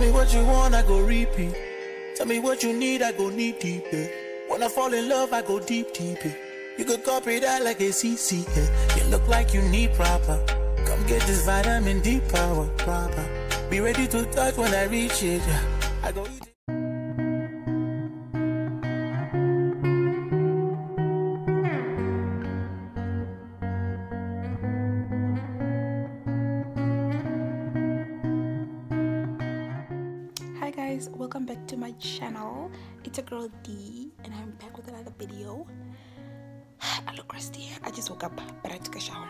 me what you want, I go repeat. Tell me what you need, I go need deep. Yeah. When I fall in love, I go deep, deep. Yeah. You could copy that like a CC. Yeah. You look like you need proper. Come get this vitamin D power proper. Be ready to touch when I reach it. Yeah. I go eat it. It's a girl d and i'm back with another video. I look rusty. I just woke up but i took a shower.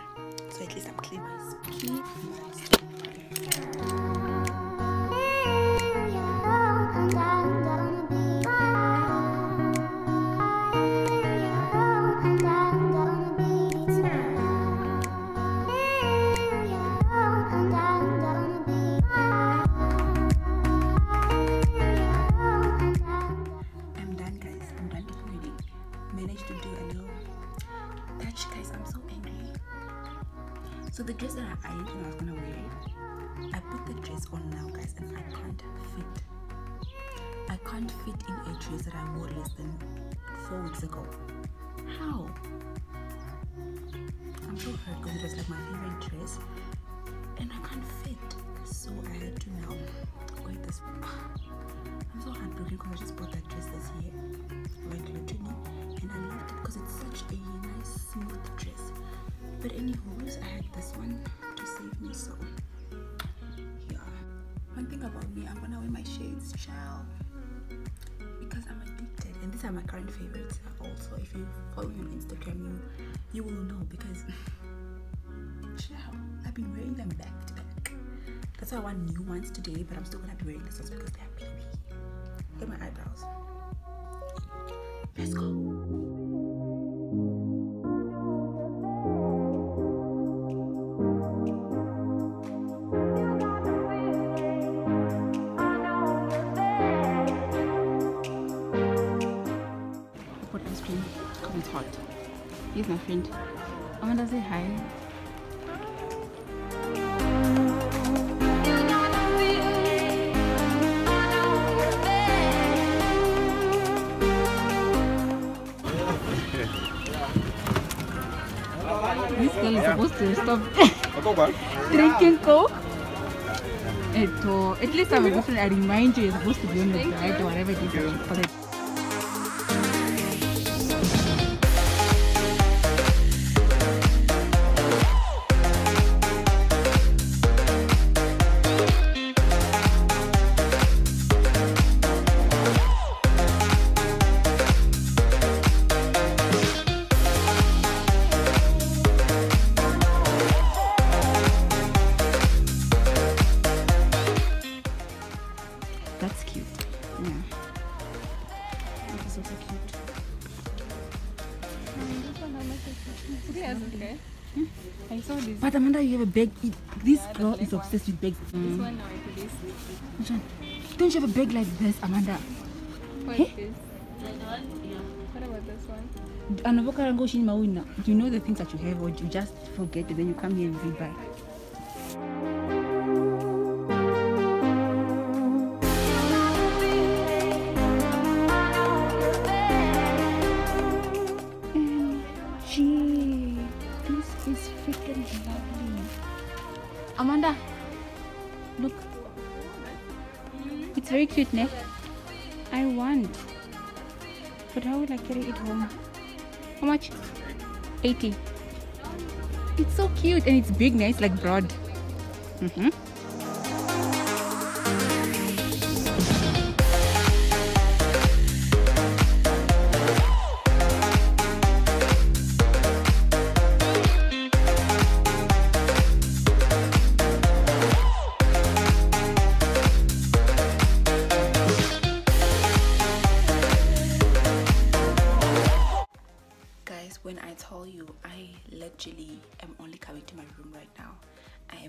So at least i'm clean managed to do a little touch guys i'm so angry. So the dress that i i was gonna wear i put the dress on now guys and i can't fit. I can't fit in a dress that i wore less than four weeks ago. How? I'm so hurt because it was like my favorite dress and i can't fit. So i had to now go this i'm so heartbroken because i just bought that dress this year regular to and i loved it because it's such a nice smooth dress. But anyways i had this one to save me so yeah. One thing about me i'm gonna wear my shades child because i'm addicted and these are my current favorites also. If you follow me on instagram you you will know because child i've been wearing them back to back that's why i want new ones today but i'm still gonna be wearing this ones because they're baby Look at my eyebrows let's go What ice cream? Because it's hot. He's my friend. Amanda, say hi. Supposed to stop drinking coke. At, uh, at least I'm a girlfriend. I remind you, you're supposed to be on the diet or whatever it is. that That is also cute. I saw this. But Amanda, you have a bag. It, this girl is obsessed with bags. This Mm. one now it is. Which one? Don't you have a bag like this, Amanda? What Hey? is this? What about this one? Anavokara ngo shini mawina. Do you know the things that you have, or you just forget and then you come here and rebuy? Gee, this is freaking lovely. Amanda, look. It's very cute, ne? I want. But how will I carry it home? How much? 80. It's so cute and it's big, nice, like broad. Mm-hmm. guys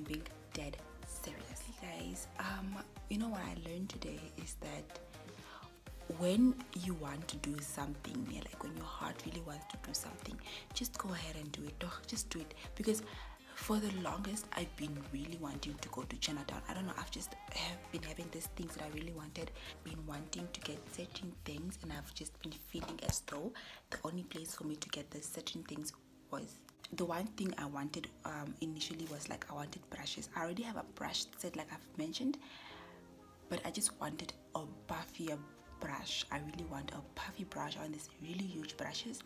am being dead seriously guys. Um you know what i learned today is that when you want to do something yeah, like when your heart really wants to do something just go ahead and do it. Just do it. Because for the longest i've been really wanting to go to chinatown. I don't know i've just have been having these things that i really wanted been wanting to get certain things and i've just been feeling as though the only place for me to get the certain things was the one thing i wanted um, initially was like i wanted brushes i already have a brush set like i've mentioned but i just wanted a puffier brush i really want a puffy brush on these really huge brushes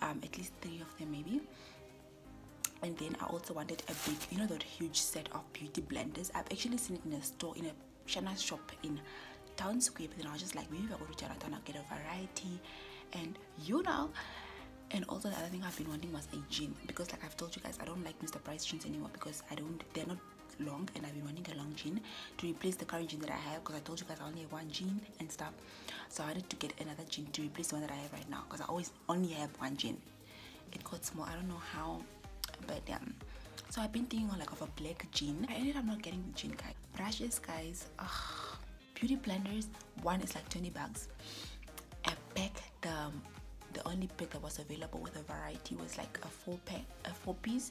um, at least three of them maybe and then I also wanted a big, you know, that huge set of beauty blenders. I've actually seen it in a store, in a Shana shop in Town Square, but then I was just like, maybe if I go to Chinatown, I'll get a variety, and you know. And also the other thing I've been wanting was a jean because, like I've told you guys, I don't like Mr. Price jeans anymore because I don't, they're not long, and I've been wanting a long jean to replace the current jean that I have because I told you guys I only have one jean and stuff. So I wanted to get another jean to replace the one that I have right now because I always only have one jean. It got small. I don't know how but um so i've been thinking of like of a black jean i ended up not getting the jean guys brushes guys ugh. beauty blenders one is like 20 bucks I pack the only pack that was available with a variety was like a four pack a four piece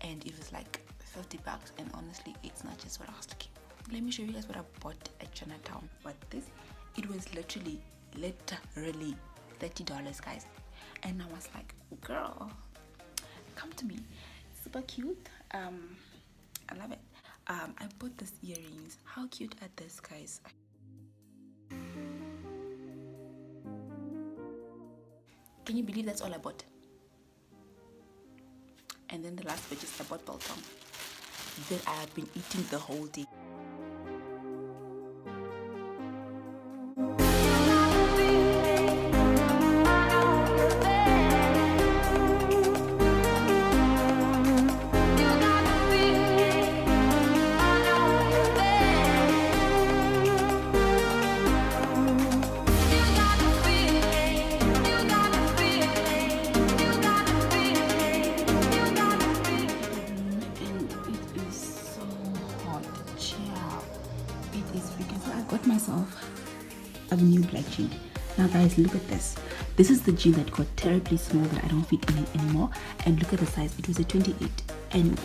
and it was like 50 bucks and honestly it's not just what i was looking let me show you guys what i bought at chinatown. But this it was literally literally 30 dollars guys. And i was like girl come to me. Super cute. Um i love it. Um i bought these earrings. How cute are these guys can you believe that's all i bought? And then the last purchase i bought biltong that i have been eating the whole day got myself a new black jean now guys look at this. This is the jean that got terribly small that i don't fit in it anymore. And look at the size. It was a 28 and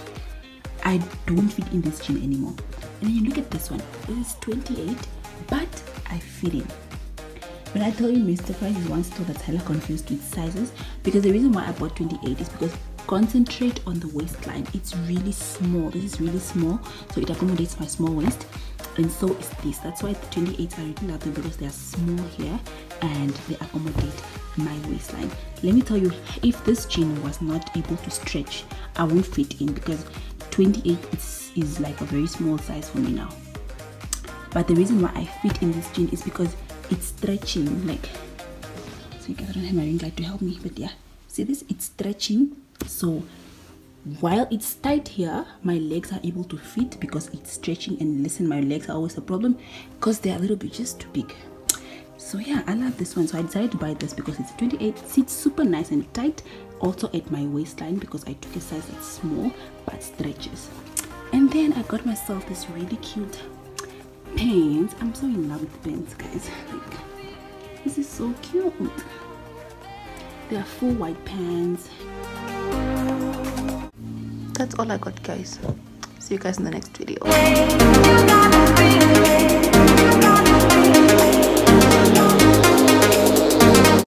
i don't fit in this jean anymore. And then you look at this one. It is 28 but i fit in. When I tell you Mr. Price is one store that's hella confused with sizes. Because the reason why I bought 28 is because concentrate on the waistline. It's really small. This is really small, so it accommodates my small waist. And so is this. That's why the 28s I really love them because they are small here and they accommodate my waistline. Let me tell you, if this jean was not able to stretch, I won't fit in because 28 is, is like a very small size for me now but the reason why I fit in this jean is because it's stretching like so you guys don't have my ring light to help me but yeah see this it's stretching so while it's tight here my legs are able to fit because it's stretching. And listen my legs are always a problem because they're a little bit just too big. So yeah i love this one. So i decided to buy this because it's 28 sits super nice and tight also at my waistline because i took a size that's small but stretches. And then i got myself this really cute pants. I'm so in love with pants guys. Like this is so cute. They are full white pants that's all i got guys. See you guys in the next video